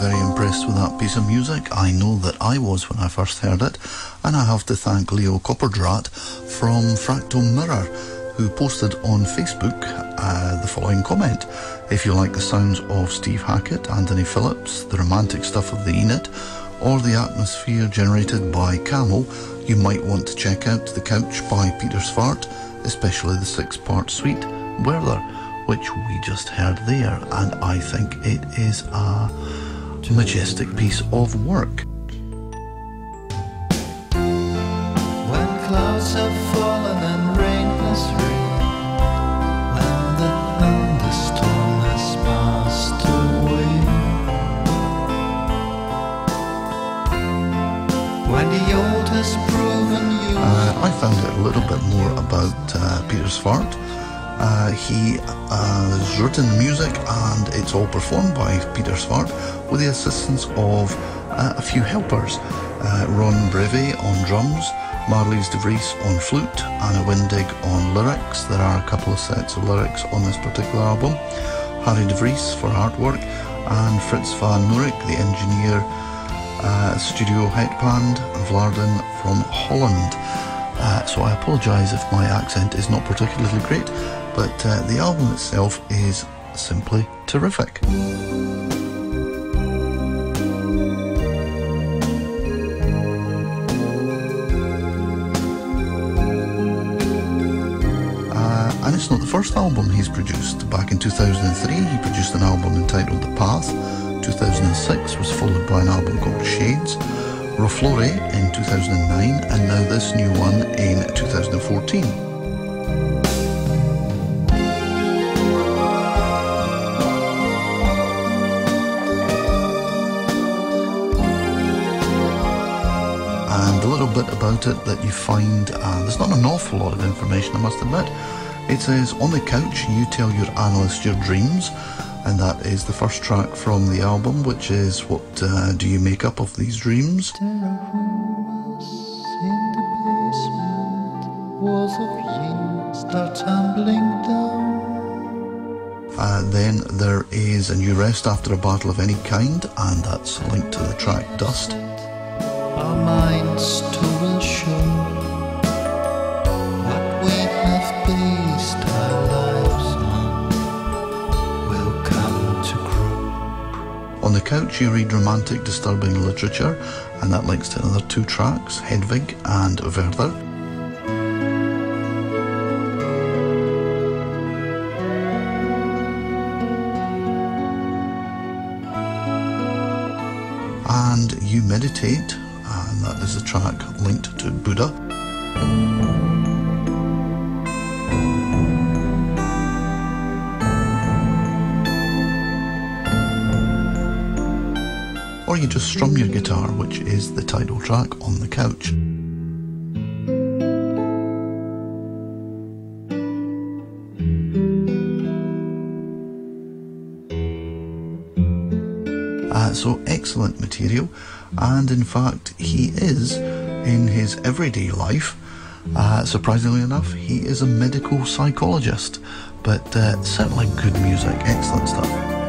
very impressed with that piece of music. I know that I was when I first heard it, and I have to thank Leo Koperdraat from Fractal Mirror, who posted on Facebook uh, the following comment. If you like the sounds of Steve Hackett, Anthony Phillips, the romantic stuff of the Enid, or the atmosphere generated by Camel, you might want to check out The Couch by Peter Swart, especially the six part suite, Werther which we just heard there, and I think it is a majestic piece of work. When clouds have fallen and rain has rained, when the thunderstorm has passed away, when the old has proven you. Uh, I found it a little bit more about uh, Peter Swart. Uh, he uh, has written the music and it's all performed by Peter Swart with the assistance of uh, a few helpers. Uh, Ron Breve on drums, Marlies de Vries on flute, Anna Windig on lyrics. There are a couple of sets of lyrics on this particular album. Harry de Vries for artwork and Fritz van Murik, the engineer, uh, Studio Hetband, Vlaardin from Holland. Uh, so I apologise if my accent is not particularly great, but uh, the album itself is simply terrific. Uh, and it's not the first album he's produced. Back in 2003, he produced an album entitled The Path. 2006 was followed by an album called Shades. Roflore in 2009, and now this new one in 2014. Little bit about it that you find, uh, there's not an awful lot of information, I must admit. It says, On the couch, you tell your analyst your dreams, and that is the first track from the album, which is What uh, Do You Make Up of These Dreams? Uh, then there is a new rest after a battle of any kind, and that's linked to the track Dust on. On the couch, you read romantic, disturbing literature, and that links to another two tracks Hedwig and Werther. and you meditate and uh, that is the track linked to Buddha. Or you just strum your guitar, which is the title track on the couch. Uh, so excellent material and in fact, he is in his everyday life. Uh, surprisingly enough, he is a medical psychologist, but uh, certainly good music, excellent stuff.